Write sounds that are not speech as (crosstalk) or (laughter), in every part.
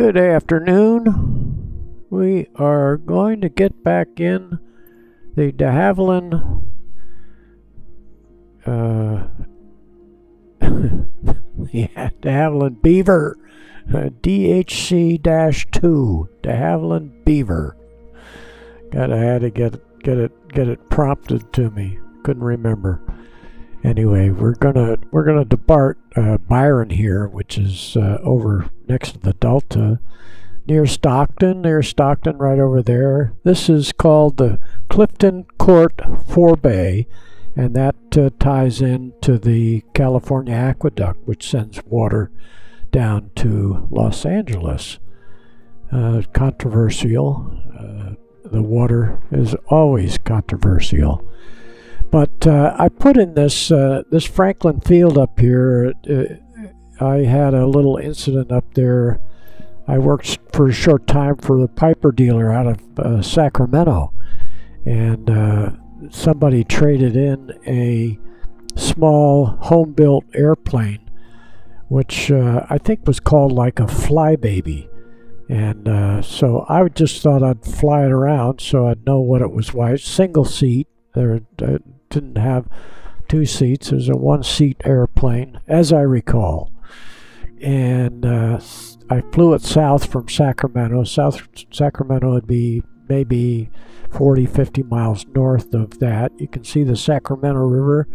Good afternoon. We are going to get back in the de Havilland uh, (laughs) yeah, de Havilland Beaver uh, DHC 2 de Havilland Beaver. Gotta had to get get it get it prompted to me. Couldn't remember. Anyway, we're gonna we're gonna depart uh, Byron here, which is uh, over next to the Delta, near Stockton. Near Stockton, right over there. This is called the Clifton Court Forebay, and that uh, ties into the California Aqueduct, which sends water down to Los Angeles. Uh, controversial. Uh, the water is always controversial. But uh, I put in this uh, this Franklin Field up here. Uh, I had a little incident up there. I worked for a short time for the Piper dealer out of uh, Sacramento, and uh, somebody traded in a small home-built airplane, which uh, I think was called like a Fly Baby. And so I just thought I'd fly it around so I'd know what it was like. Single seat. There, didn't have two seats. It was a one seat airplane, as I recall. And uh, I flew it south from Sacramento. South Sacramento would be maybe 40, 50 miles north of that. You can see the Sacramento River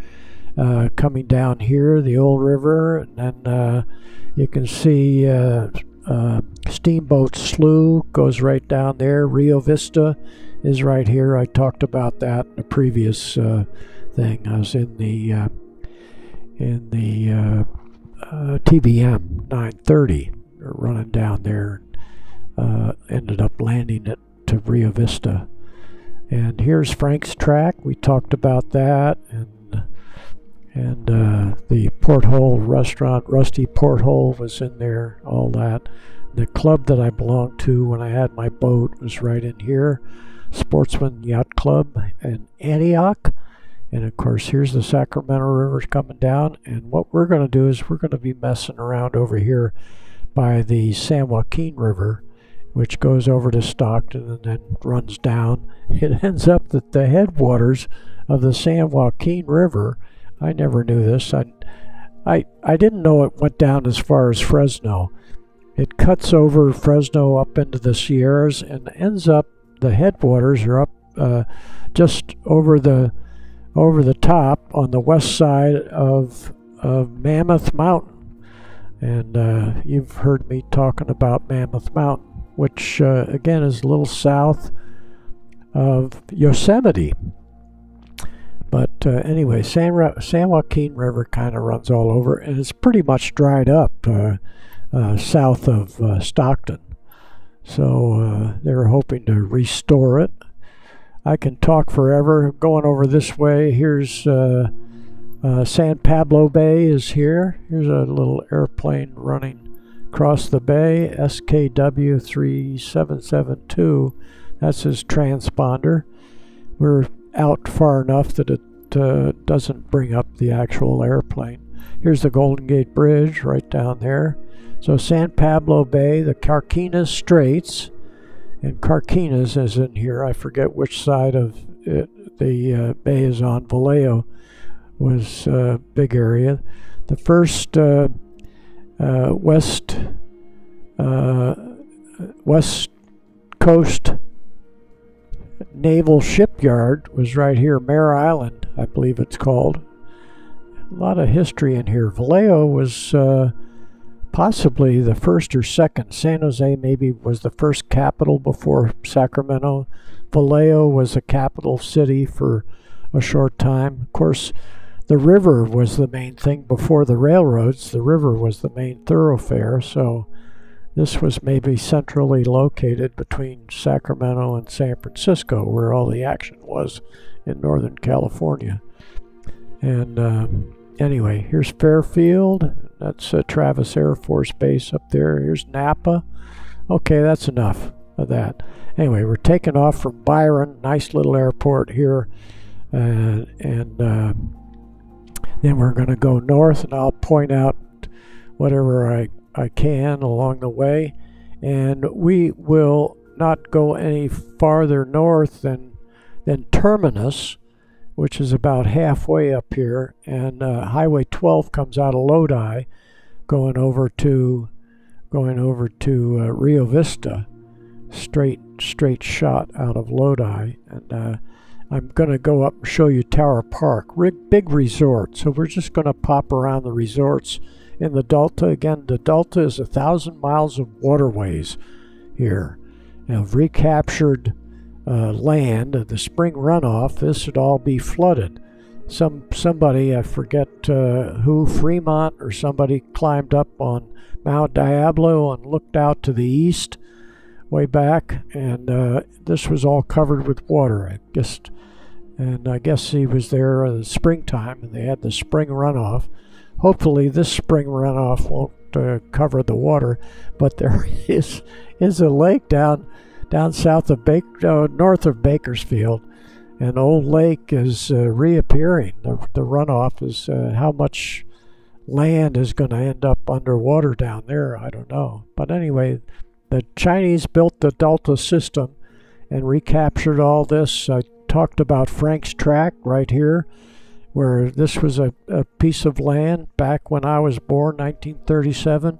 uh, coming down here, the old river, and then uh, you can see uh, uh, Steamboat Slough goes right down there. Rio Vista is right here. I talked about that in a previous uh, thing. I was in the uh, in the uh, uh TBM 930, running down there. Uh, ended up landing it to Rio Vista. And here's Frank's track. We talked about that, and and uh, the porthole restaurant, Rusty Porthole, was in there. All that. The club that I belonged to when I had my boat was right in here. Sportsman Yacht Club in Antioch. And of course, here's the Sacramento River coming down. And what we're going to do is we're going to be messing around over here by the San Joaquin River, which goes over to Stockton and then runs down. It (laughs) ends up that the headwaters of the San Joaquin River, I never knew this. I, I, I didn't know it went down as far as Fresno. It cuts over Fresno up into the Sierras and ends up the headwaters are up uh, just over the over the top on the west side of of Mammoth Mountain. And uh, you've heard me talking about Mammoth Mountain, which uh, again is a little south of Yosemite. But uh, anyway, San, Ra- San Joaquin River kind of runs all over, and it's pretty much dried up uh, uh, south of Stockton. So uh, they're hoping to restore it. I can talk forever. Going over this way, here's uh, uh, San Pablo Bay is here. Here's a little airplane running across the bay, SKW 3772. That's his transponder. We're out far enough that it uh, doesn't bring up the actual airplane. Here's the Golden Gate Bridge right down there. So San Pablo Bay, the Carquinez Straits, and Carquinez is in here. I forget which side of it the uh, bay is on. Vallejo was a uh, big area. The first uh, uh, west uh, west coast naval shipyard was right here, Mare Island, I believe it's called. A lot of history in here. Vallejo was uh, possibly the first or second. San Jose maybe was the first capital before Sacramento. Vallejo was a capital city for a short time. Of course, the river was the main thing before the railroads. The river was the main thoroughfare, so this was maybe centrally located between Sacramento and San Francisco, where all the action was in Northern California. And um, anyway, here's Fairfield. That's uh, Travis Air Force Base up there. Here's Napa. Okay, that's enough of that. Anyway, we're taking off from Byron, nice little airport here, uh, and uh, then we're going to go north, and I'll point out whatever I, I can along the way. and we will not go any farther north than than Terminous, which is about halfway up here, and uh, Highway 12 comes out of Lodi, going over to going over to uh, Rio Vista, straight straight shot out of Lodi, and uh, I'm going to go up and show you Tower Park, big resort. So we're just going to pop around the resorts in the Delta. Again, the Delta is a thousand miles of waterways here. Now, recaptured uh, land, the spring runoff, this would all be flooded. Some somebody, I forget uh, who, Fremont or somebody, climbed up on Mount Diablo and looked out to the east, way back, and uh, this was all covered with water. I guess, and I guess he was there in the springtime, and they had the spring runoff. Hopefully, this spring runoff won't uh, cover the water, but there (laughs) is is a lake down down south of Baker, uh, north of Bakersfield. and old lake is uh, reappearing. The, the runoff is uh, how much land is going to end up underwater down there. I don't know. But anyway, the Chinese built the Delta system and recaptured all this. I talked about Frank's Track right here, where this was a, a piece of land back when I was born, 1937.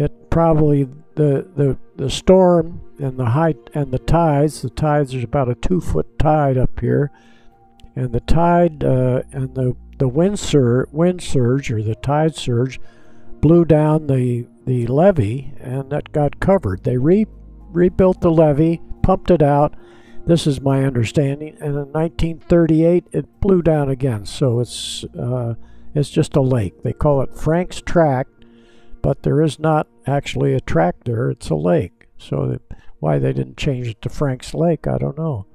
It probably the the the storm and the height and the tides. The tides there's about a two foot tide up here, and the tide uh, and the the wind surge, wind surge or the tide surge blew down the the levee, and that got covered. They re rebuilt the levee, pumped it out. This is my understanding. And in 1938, it blew down again. So it's uh, it's just a lake. They call it Frank's Track but there is not actually a track there, it's a lake. So why they didn't change it to Frank's Lake, I don't know.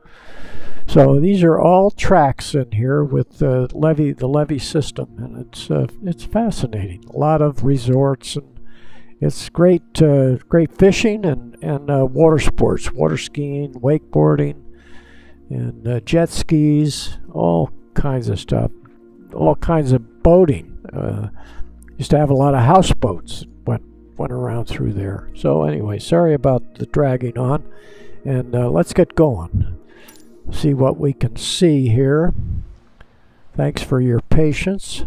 So these are all tracks in here with the levee, the levee system, and it's uh, it's fascinating. A lot of resorts and it's great, uh, great fishing and and uh, water sports, water skiing, wakeboarding, and uh, jet skis, all kinds of stuff, all kinds of boating. Used to have a lot of houseboats went went around through there. So anyway, sorry about the dragging on, and uh, let's get going. See what we can see here. Thanks for your patience.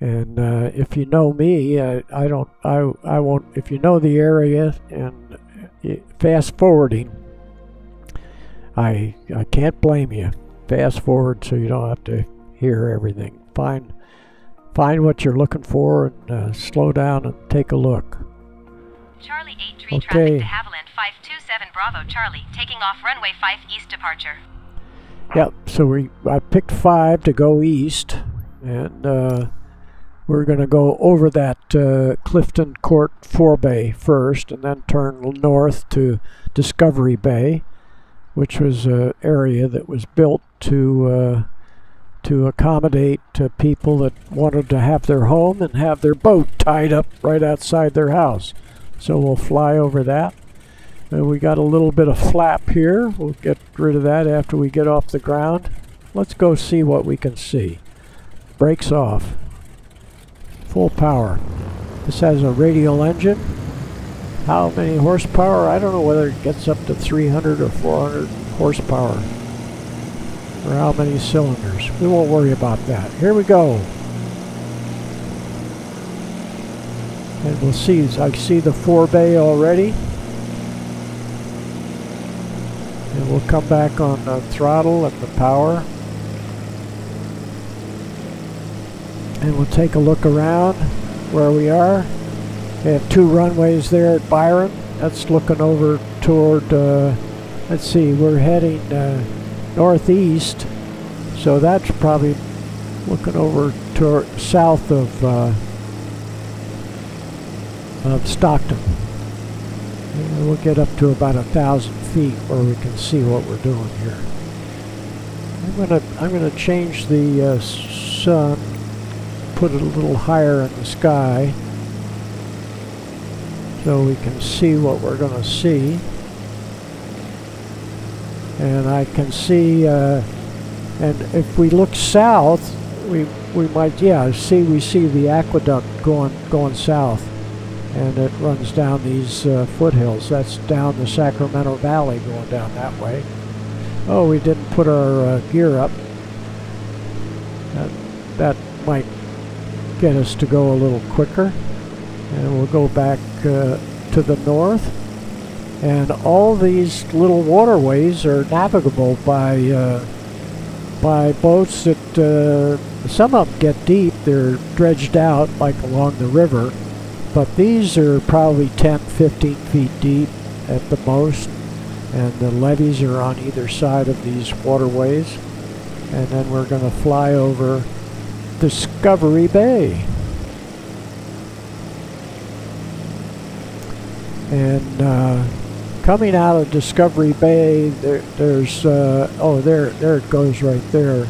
And uh, if you know me, I, I don't, I, I won't. If you know the area and uh, fast forwarding, I, I can't blame you. Fast forward so you don't have to hear everything. Fine find what you're looking for and uh, slow down and take a look. Charlie 83 okay. traffic to Havilland 527 Bravo Charlie, taking off runway 5 east departure. Yep, so we I picked 5 to go east, and uh, we're going to go over that uh, Clifton Court Forebay first, and then turn north to Discovery Bay, which was an area that was built to uh, to accommodate uh, people that wanted to have their home and have their boat tied up right outside their house. So we'll fly over that. And we got a little bit of flap here. We'll get rid of that after we get off the ground. Let's go see what we can see. Brakes off. Full power. This has a radial engine. How many horsepower? I don't know whether it gets up to 300 or 400 horsepower or how many cylinders. We won't worry about that. Here we go. And we'll see, I see the forebay already. And we'll come back on the throttle and the power. And we'll take a look around where we are. We have two runways there at Byron. That's looking over toward, uh, let's see, we're heading uh, northeast. So that's probably looking over to south of uh, of Stockton. And we'll get up to about a thousand feet where we can see what we're doing here. I'm gonna I'm gonna change the uh, sun, put it a little higher in the sky, so we can see what we're gonna see and I can see uh, and if we look south we we might yeah see we see the aqueduct going going south and it runs down these uh, foothills. That's down the Sacramento Valley going down that way. Oh, we didn't put our uh, gear up. That, that might get us to go a little quicker. And we'll go back uh, to the north. And all these little waterways are navigable by uh, by boats that uh, some of them get deep. They're dredged out like along the river but these are probably 10, 15 feet deep at the most. And the levees are on either side of these waterways. And then we're going to fly over Discovery Bay. And uh, coming out of Discovery Bay, there, there's, uh, oh, there, there it goes right there.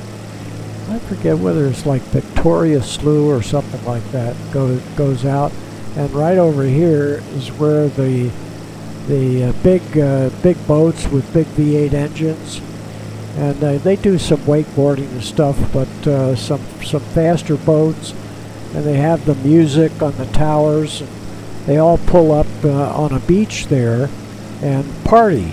I forget whether it's like Victoria Slough or something like that goes, goes out. And right over here is where the the uh, big uh, big boats with big V8 engines. And uh, they do some wakeboarding and stuff but uh, some some faster boats. And they have the music on the towers and they all pull up uh, on a beach there and party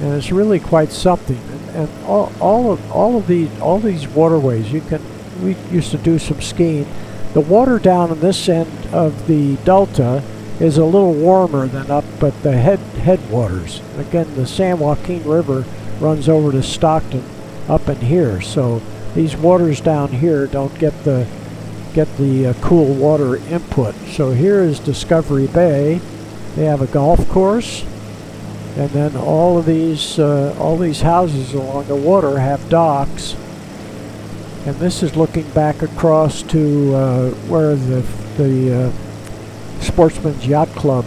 and it's really quite something and, and all, all of all of these all these waterways you can we used to do some skiing the water down on this end of the delta is a little warmer than up at the head headwaters. Again, the San Joaquin River runs over to Stockton up in here, so these waters down here don't get the get the uh, cool water input. So here is Discovery Bay. They have a golf course, and then all of these uh, all these houses along the water have docks and this is looking back across to uh, where the, the uh, Sportsman's Yacht Club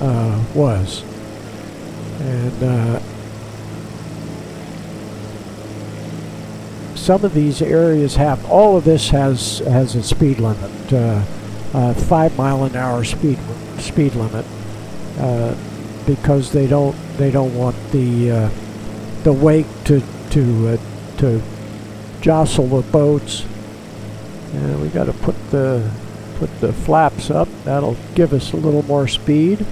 uh, was. And uh, some of these areas have, all of this has, has a speed limit, uh, five mile an hour speed, speed limit, because they don't, they don't want the, uh, the wake to, to, uh, to jostle the boats. And we got to put the put the flaps up. That'll give us a little more speed.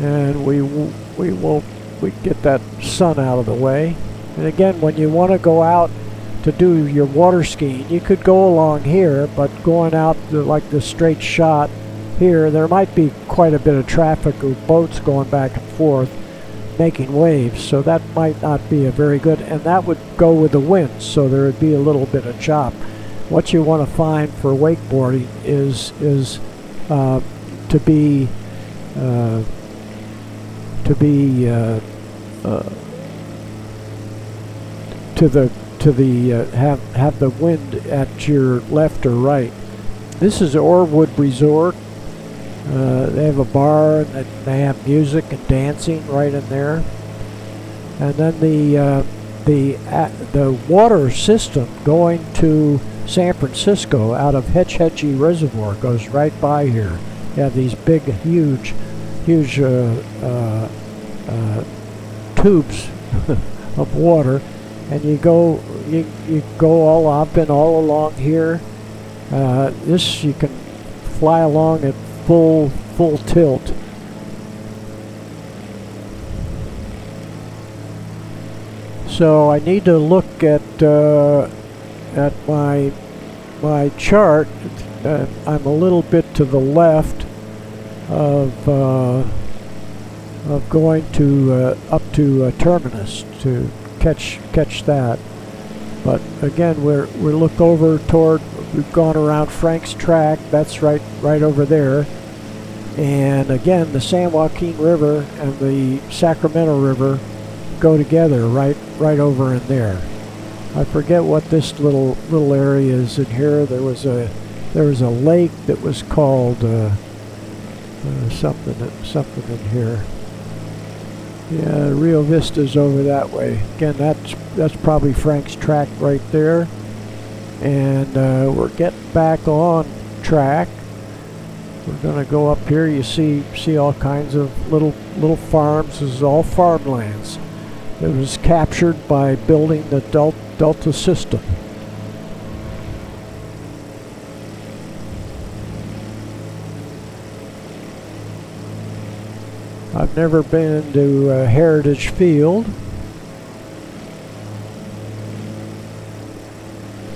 And we we will we get that sun out of the way. And again, when you want to go out to do your water skiing, you could go along here, but going out the, like the straight shot here, there might be quite a bit of traffic of boats going back and forth making waves, so that might not be a very good, and that would go with the wind, so there would be a little bit of chop. What you want to find for wakeboarding is is uh, to be uh, to be uh, uh to the to the uh, have have the wind at your left or right. This is Orwood Resort uh, they have a bar and they have music and dancing right in there. And then the uh, the the water system going to San Francisco out of Hetch Hetchy Reservoir goes right by here. You have these big, huge, huge uh, uh, tubes (laughs) of water, and you go you you go all up and all along here. this you can fly along at full full tilt. So I need to look at uh, at my my chart. Uh, I'm a little bit to the left of uh, of going to uh, up to Terminous to catch catch that. But again, we're we look over toward We've gone around Frank's track. That's right, right over there. And again, the San Joaquin River and the Sacramento River go together right, right over in there. I forget what this little little area is in here. There was a there was a lake that was called uh, uh, something something in here. Yeah, Rio Vista's over that way. Again, that's that's probably Frank's track right there and uh, we're getting back on track we're going to go up here. You see, see all kinds of little little farms. This is all farmlands. It was captured by building the Del Delta system. I've never been to Heritage Field.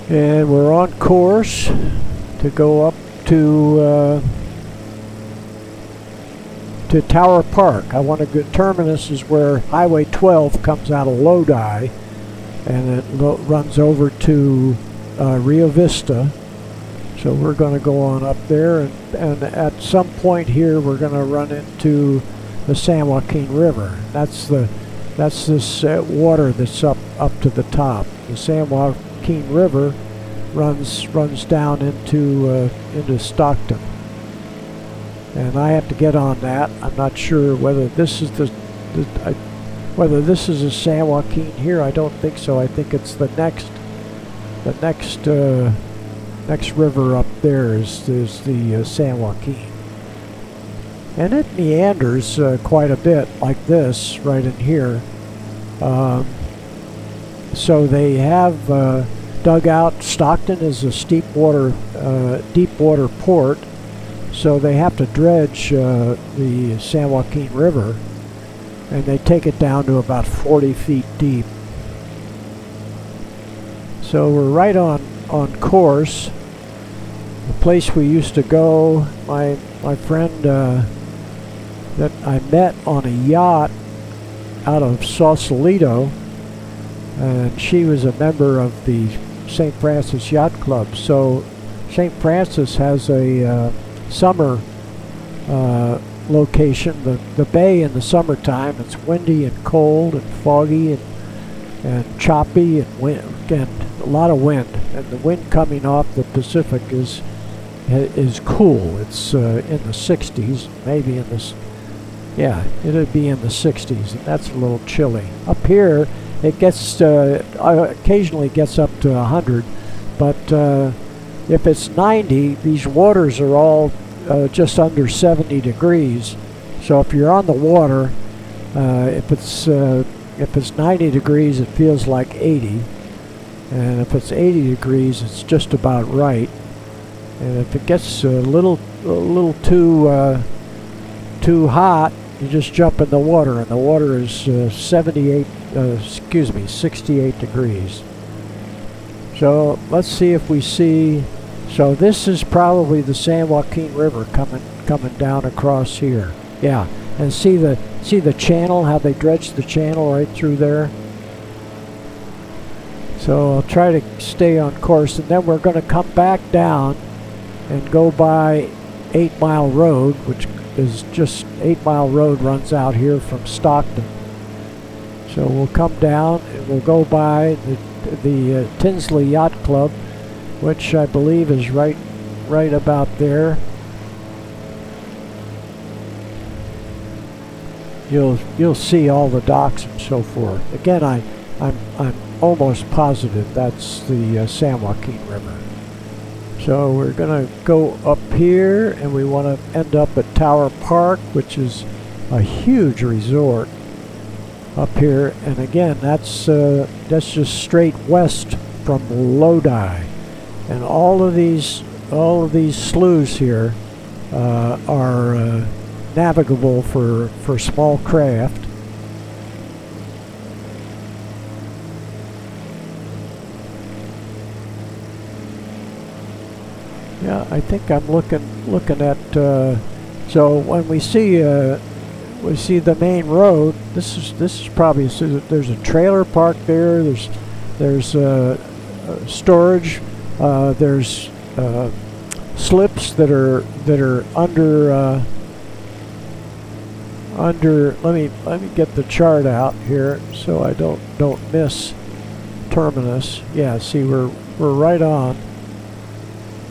And we're on course to go up to uh, to Tower Park. I want to go, Terminous is where Highway 12 comes out of Lodi and it runs over to uh, Rio Vista. So we're going to go on up there and, and at some point here we're going to run into the San Joaquin River. That's the that's this uh, water that's up up to the top. The San Joaquin River runs runs down into uh, into Stockton and I have to get on that. I'm not sure whether this is the, the I, whether this is a San Joaquin here. I don't think so. I think it's the next the next uh, next river up there is is the uh, San Joaquin, and it meanders uh, quite a bit like this right in here. Um, so they have uh, dug out. Stockton is a steep water uh, deep water port so they have to dredge uh, the San Joaquin River and they take it down to about 40 feet deep. So we're right on, on course. The place we used to go, my, my friend uh, that I met on a yacht out of Sausalito, and she was a member of the St. Francis Yacht Club. So St. Francis has a uh, summer uh, location. The, the bay in the summertime, it's windy and cold and foggy and, and choppy and, wind, and a lot of wind. And the wind coming off the Pacific is is cool. It's uh, in the 60s, maybe in the yeah, it'd be in the 60s, and that's a little chilly. Up here, it gets uh, occasionally gets up to 100, but uh, if it's 90, these waters are all uh, just under 70 degrees. So if you're on the water, uh, if it's uh, if it's 90 degrees, it feels like 80, and if it's 80 degrees, it's just about right. And if it gets a little a little too uh, too hot, you just jump in the water, and the water is uh, 78, uh, excuse me, 68 degrees. So let's see if we see so this is probably the San Joaquin River coming coming down across here. Yeah, and see the see the channel, how they dredged the channel right through there. So I'll try to stay on course, and then we're going to come back down and go by Eight Mile Road, which is just Eight Mile Road runs out here from Stockton. So we'll come down and we'll go by the the uh, Tinsley Yacht Club which I believe is right right about there. You'll you'll see all the docks and so forth. Again, I I'm I'm almost positive that's the uh, San Joaquin River. So we're going to go up here and we want to end up at Tower Park, which is a huge resort up here. And again, that's uh, that's just straight west from Lodi. And all of these, all of these sloughs here uh, are uh, navigable for, for small craft. Yeah, I think I'm looking looking at. Uh, so when we see uh, we see the main road, this is this is probably there's a trailer park there. There's there's uh, storage uh, there's uh, slips that are that are under uh, under. Let me let me get the chart out here so I don't don't miss Terminous. Yeah, see we're we're right on,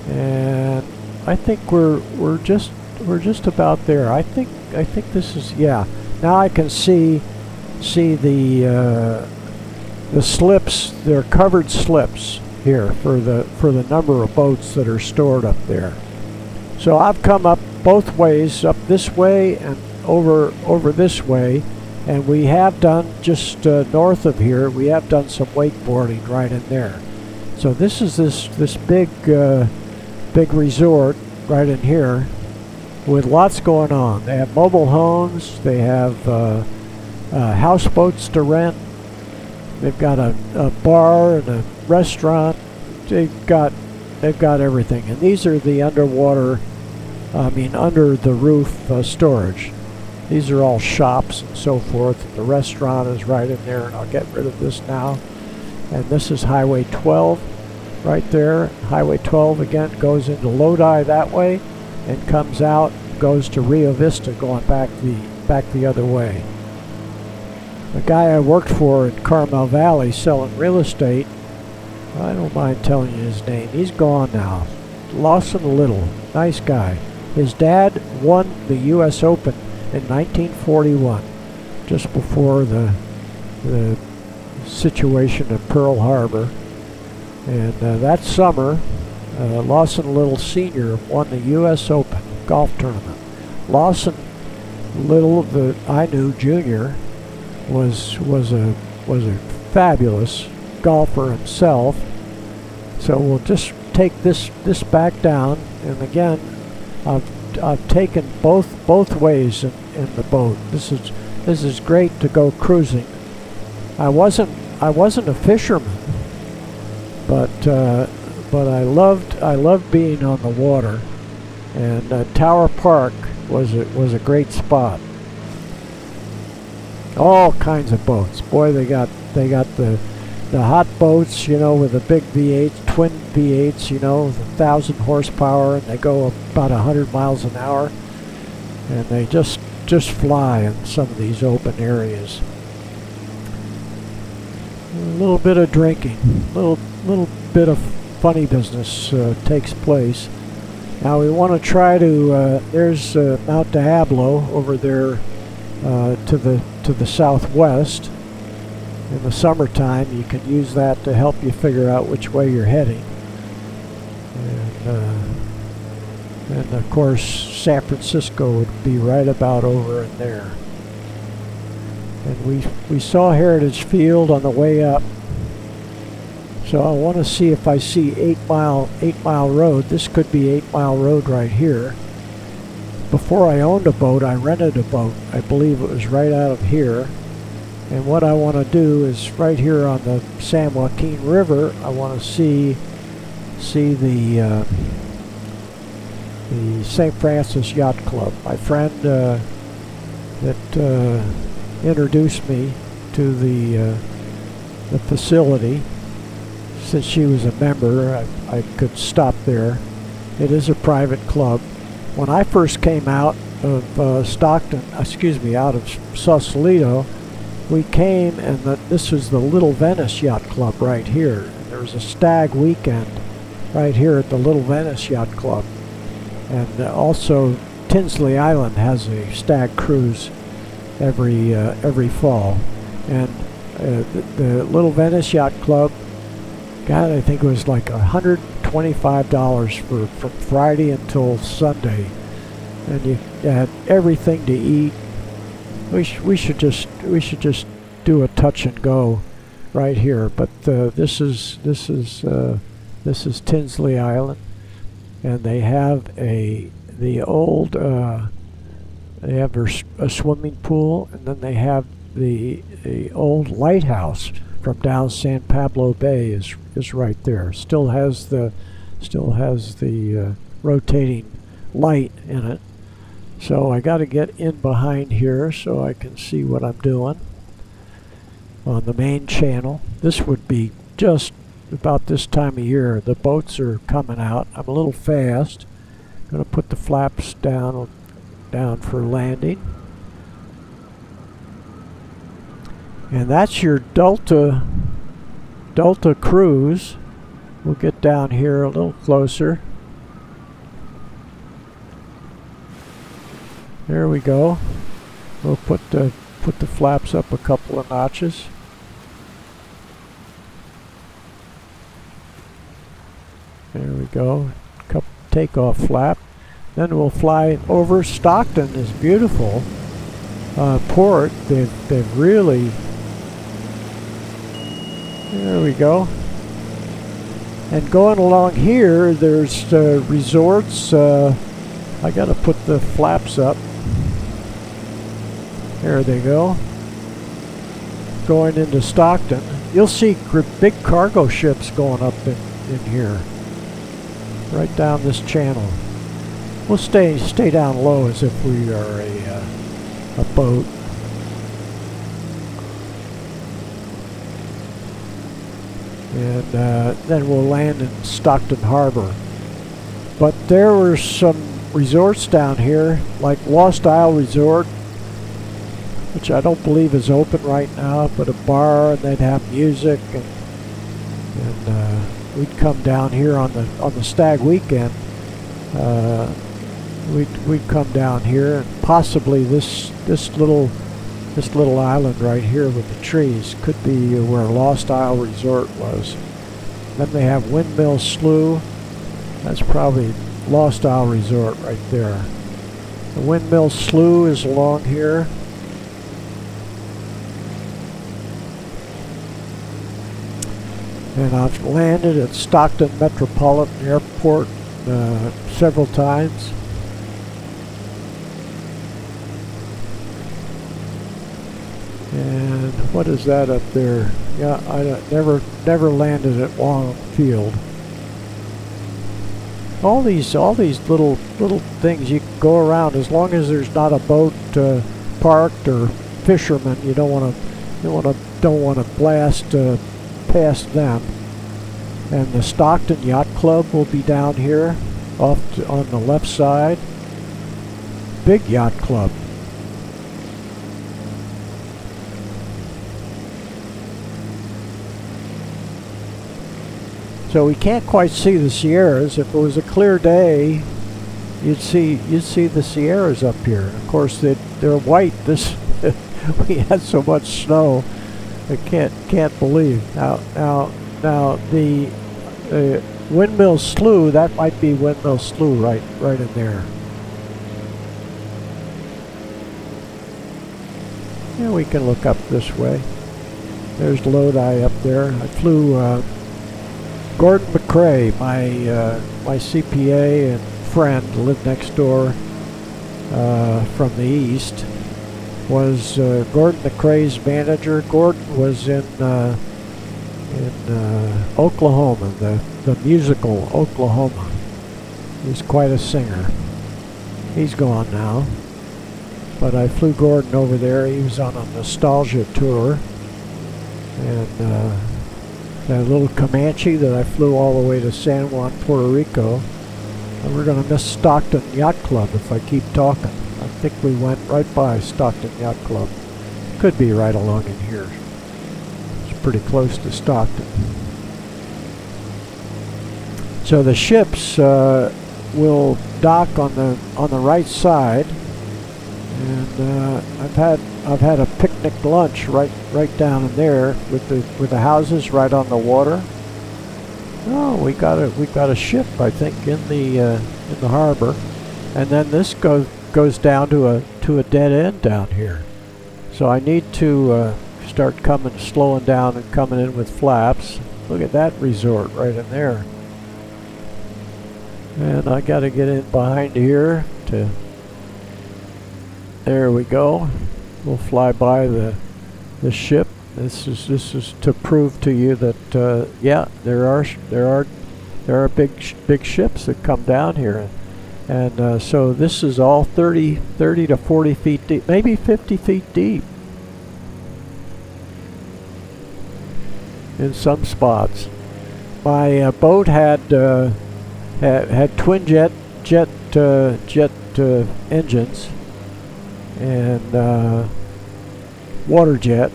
and I think we're we're just we're just about there. I think I think this is yeah. Now I can see see the uh, the slips. They're covered slips here for the for the number of boats that are stored up there. So I've come up both ways, up this way and over over this way, and we have done just uh, north of here. We have done some wakeboarding right in there. So this is this this big uh, big resort right in here, with lots going on. They have mobile homes, they have uh, uh, houseboats to rent, they've got a, a bar and a restaurant. They've got they've got everything, and these are the underwater, I mean under the roof uh, storage. These are all shops and so forth. The restaurant is right in there, and I'll get rid of this now. And this is Highway 12 right there. Highway 12 again goes into Lodi that way and comes out, goes to Rio Vista going back the back the other way. The guy I worked for in Carmel Valley selling real estate, I don't mind telling you his name. He's gone now. Lawson Little, nice guy. His dad won the U.S. Open in 1941, just before the the situation at Pearl Harbor. And uh, that summer, uh, Lawson Little Sr. won the U.S. Open golf tournament. Lawson Little, the I knew Jr., was was a was a fabulous golfer himself. So we'll just take this this back down, and again, I've I've taken both both ways in, in the boat. This is this is great to go cruising. I wasn't I wasn't a fisherman, but uh, but I loved I loved being on the water, and uh, Tower Park was a, was a great spot. All kinds of boats. Boy, they got they got the the hot boats, you know, with the big V8, twin V8s, you know, the thousand horsepower, and they go about a hundred miles an hour, and they just just fly in some of these open areas. A little bit of drinking, little little bit of funny business uh, takes place. Now we want to try to. Uh, there's uh, Mount Diablo over there uh, to the to the southwest in the summertime, you can use that to help you figure out which way you're heading. And, uh, and of course, San Francisco would be right about over in there. And we, we saw Heritage Field on the way up. So I want to see if I see 8 Mile, 8 Mile Road. This could be 8 Mile Road right here. Before I owned a boat, I rented a boat. I believe it was right out of here and what I want to do is right here on the San Joaquin River, I want to see see the uh, the St. Francis Yacht Club. My friend uh, that uh, introduced me to the uh, the facility, since she was a member, I, I could stop there. It is a private club. When I first came out of uh, Stockton, excuse me, out of Sausalito, we came and the, this was the Little Venice Yacht Club right here. And there was a stag weekend right here at the Little Venice Yacht Club. And uh, also Tinsley Island has a stag cruise every uh, every fall. And uh, the, the, Little Venice Yacht Club, God, I think it was like $125 for from Friday until Sunday. And you had everything to eat, we sh we should just we should just do a touch and go right here. But uh, this is this is uh, this is Tinsley Island, and they have a the old uh, they have a swimming pool, and then they have the the old lighthouse from down San Pablo Bay is is right there. Still has the still has the uh, rotating light in it so I got to get in behind here so I can see what I'm doing on the main channel. This would be just about this time of year. The boats are coming out. I'm a little fast. Going to put the flaps down down for landing. And that's your Delta Delta cruise. We'll get down here a little closer. There we go. We'll put the put the flaps up a couple of notches. There we go. Couple takeoff flap. Then we'll fly over Stockton. this beautiful uh, port. They've they've really. There we go. And going along here, there's uh, resorts. Uh, I got to put the flaps up. There they go. Going into Stockton. You'll see big cargo ships going up in, in here. Right down this channel. We'll stay stay down low as if we are a, uh, a boat. And uh, then we'll land in Stockton Harbor. But there were some resorts down here, like Lost Isle Resort, which I don't believe is open right now, but a bar and they'd have music and and uh, we'd come down here on the on the stag weekend. Uh, we'd we'd come down here and possibly this this little this little island right here with the trees could be where Lost Isle Resort was. Then they have Windmill Slough. That's probably Lost Isle Resort right there. The Windmill Slough is along here. And I've landed at Stockton Metropolitan Airport uh, several times. And what is that up there? Yeah, I never never landed at Long Field. All these all these little little things you can go around as long as there's not a boat uh, parked or fishermen. You don't want to you want to don't want to blast uh, past them. And the Stockton Yacht Club will be down here off to, on the left side. Big yacht club. So we can't quite see the Sierras. If it was a clear day, you'd see you'd see the Sierras up here. Of course, they they're white. This (laughs) we had so much snow. I can't can't believe. Now now now the uh, Windmill Slough. That might be Windmill Slough right right in there. Yeah, we can look up this way. There's Lodi up there. I flew. Uh, Gordon MacRae, my uh, my CPA and friend, lived next door uh, from the east. Was uh, Gordon MacRae's manager? Gordon was in uh, in uh, Oklahoma, the the musical Oklahoma. He's quite a singer. He's gone now, but I flew Gordon over there. He was on a nostalgia tour, and uh, that little Comanche that I flew all the way to San Juan, Puerto Rico. And we're going to miss Stockton Yacht Club if I keep talking. Think we went right by Stockton Yacht Club. Could be right along in here. It's pretty close to Stockton. So the ships uh, will dock on the on the right side, and uh, I've had I've had a picnic lunch right right down in there with the with the houses right on the water. Oh, we got a we got a ship I think in the uh, in the harbor, and then this goes goes down to a to a dead end down here. So I need to uh, start coming slowing down and coming in with flaps. Look at that resort right in there. And I got to get in behind here to. There we go we'll fly by the the ship. This is this is to prove to you that uh, yeah, there are there are there are big big ships that come down here, and uh, so this is all 30 30 to 40 feet deep, maybe 50 feet deep in some spots. My uh, boat had, uh, had had twin jet jet uh, jet uh, engines and uh, water jet.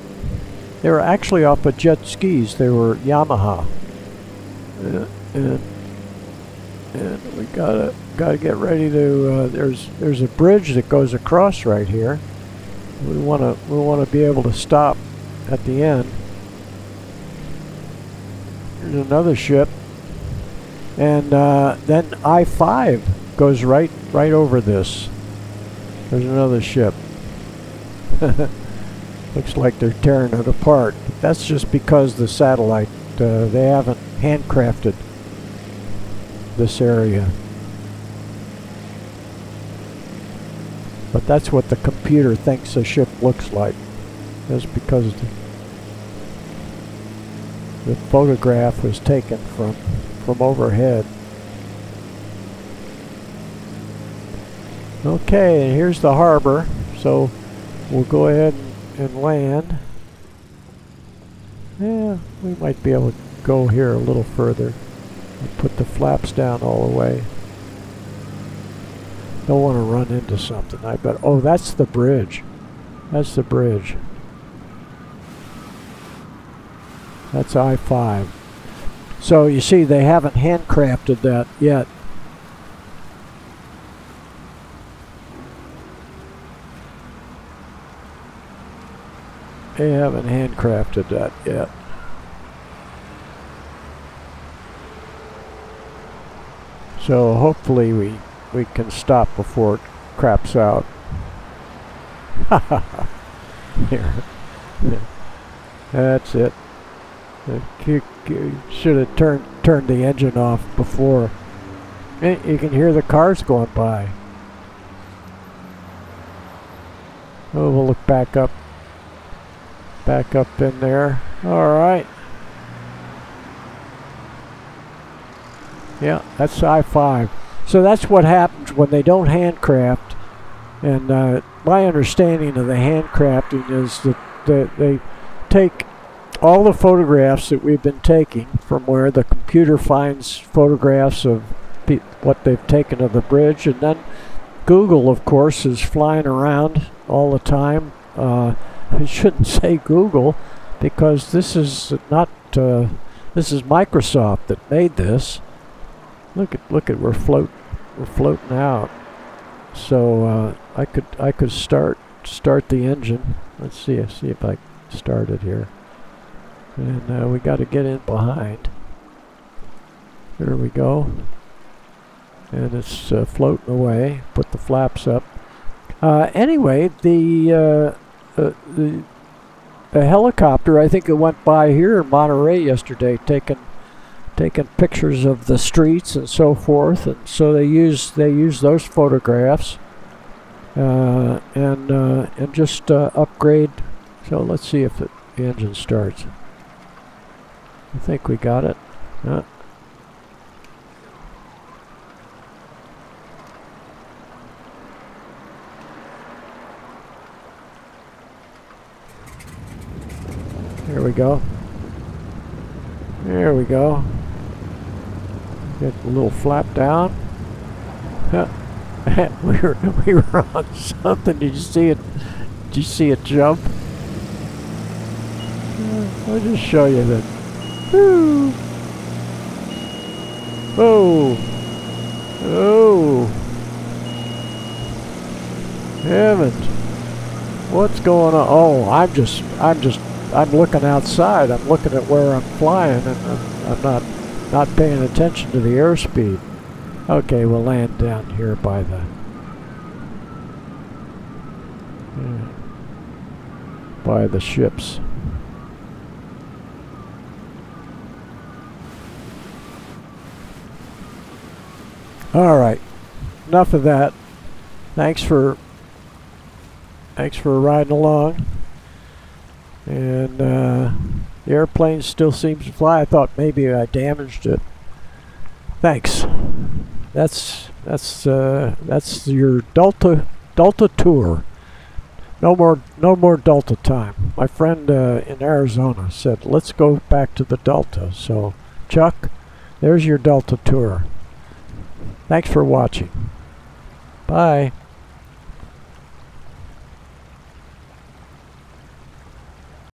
They were actually off of jet skis. They were Yamaha. And, and we gotta gotta get ready to. Uh, there's there's a bridge that goes across right here. We wanna we wanna be able to stop at the end. There's another ship, and uh, then I-5 goes right right over this. There's another ship. (laughs) Looks like they're tearing it apart. That's just because the satellite, uh, they haven't handcrafted this area. But that's what the computer thinks a ship looks like. That's because the, the photograph was taken from from overhead. Okay, and here's the harbor. So we'll go ahead and, and land. Yeah, we might be able to go here a little further and put the flaps down all the way. Don't want to run into something. I bet. Oh, that's the bridge. That's the bridge. That's I-5. So you see, they haven't handcrafted that yet. They haven't handcrafted that yet. So hopefully we we can stop before it craps out. (laughs) Here. That's it. Should have turned turned the engine off before. Eh, you can hear the cars going by. Oh, we'll look back up. Back up in there. All right. Yeah, that's I-5. So that's what happens when they don't handcraft. And uh, my understanding of the handcrafting is that, they take all the photographs that we've been taking from where the computer finds photographs of what they've taken of the bridge. And then Google of course is flying around all the time. Uh, (laughs) I shouldn't say Google because this is not uh, this is Microsoft that made this look at look at we're float we're floating out so uh, I could I could start start the engine let's see see if I start it here and uh, we got to get in behind. There we go. And it's uh, floating away. Put the flaps up. Uh, anyway, the, uh, uh, the the helicopter, I think it went by here in Monterey yesterday, taking taking pictures of the streets and so forth. And so they use they use those photographs uh, and and just upgrade. So let's see if it, the engine starts. I think we got it. There we go. There we go. Get a little flap down. (laughs) we were (laughs) we were on something. Did you see it? Did you see it jump? Hmm. I'll just show you that Woo! Oh! Oh! Heavens! What's going on? Oh, I'm just, I'm just, I'm looking outside. I'm looking at where I'm flying, and I'm, I'm not, not paying attention to the airspeed. Okay, we'll land down here by the. By the ships. All right, enough of that. Thanks for thanks for riding along. And uh, the airplane still seems to fly. I thought maybe I damaged it. Thanks. That's that's uh, that's your Delta Delta tour. No more no more Delta time. My friend uh, in Arizona said, "Let's go back to the Delta." So, Chuck, there's your Delta tour. Thanks for watching. Bye.